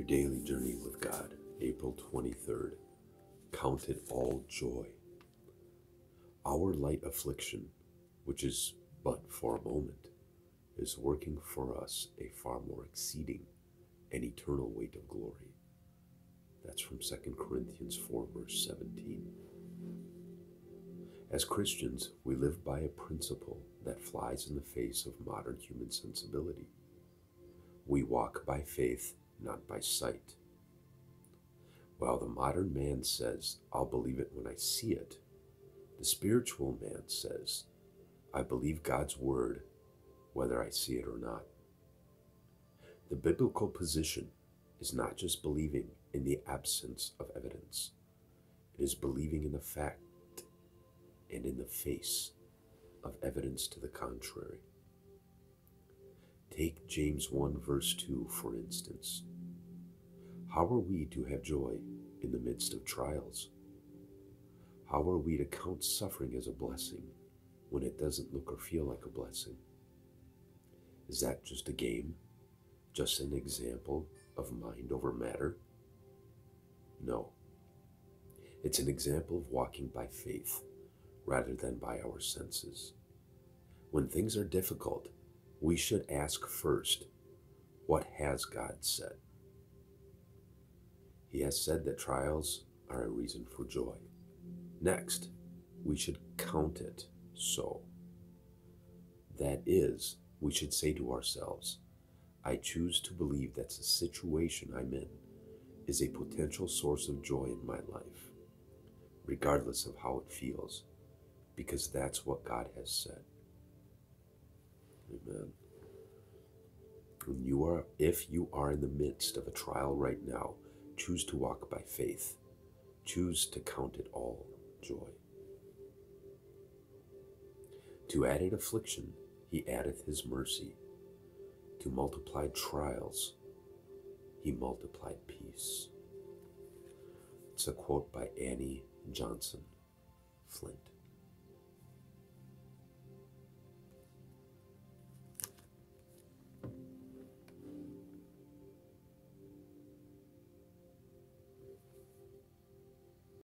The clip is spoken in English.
Your daily journey with God, April 23rd. Count it all joy. Our light affliction, which is but for a moment, is working for us a far more exceeding and eternal weight of glory. That's from 2 Corinthians 4, verse 17. As Christians, we live by a principle that flies in the face of modern human sensibility. We walk by faith, not by sight. While the modern man says, I'll believe it when I see it, the spiritual man says, I believe God's word whether I see it or not. The biblical position is not just believing in the absence of evidence, it is believing in the fact and in the face of evidence to the contrary. Take James 1, verse 2, for instance. How are we to have joy in the midst of trials? How are we to count suffering as a blessing when it doesn't look or feel like a blessing? Is that just a game? Just an example of mind over matter? No. It's an example of walking by faith rather than by our senses. When things are difficult, we should ask first, what has God said? He has said that trials are a reason for joy. Next, we should count it so. That is, we should say to ourselves, I choose to believe that the situation I'm in is a potential source of joy in my life, regardless of how it feels, because that's what God has said. Amen. When you are, if you are in the midst of a trial right now, choose to walk by faith. Choose to count it all joy. To added affliction, he addeth his mercy. To multiplied trials, he multiplied peace. It's a quote by Annie Johnson Flint.